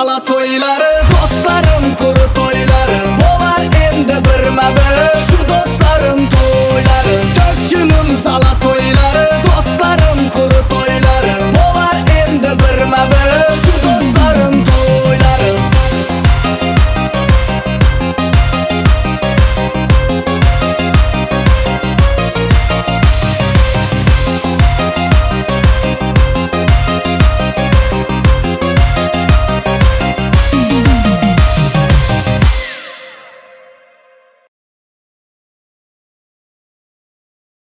Dala to'ylari, do'stlarim, quri to'ylari. Bo'lar endi birma-bir.